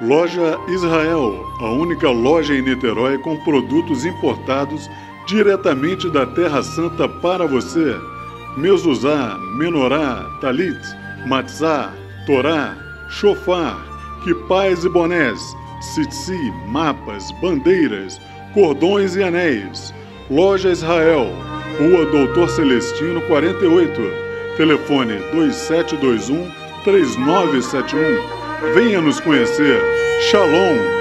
Loja Israel, a única loja em Niterói com produtos importados diretamente da Terra Santa para você. Mezuzá, menorá, talit, matzá, torá, chofar, quipais e bonés, sitsi, mapas, bandeiras, cordões e anéis. Loja Israel, Rua Doutor Celestino 48, telefone 2721 3971. Venha nos conhecer. Shalom!